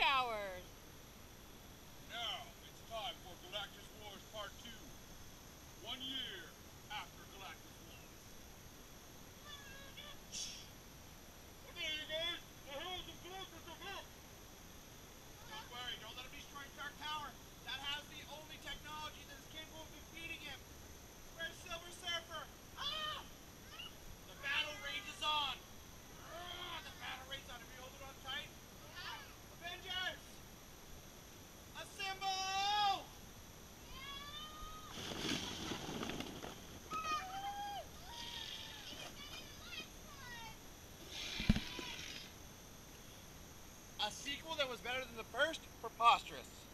tower. A sequel that was better than the first? Preposterous.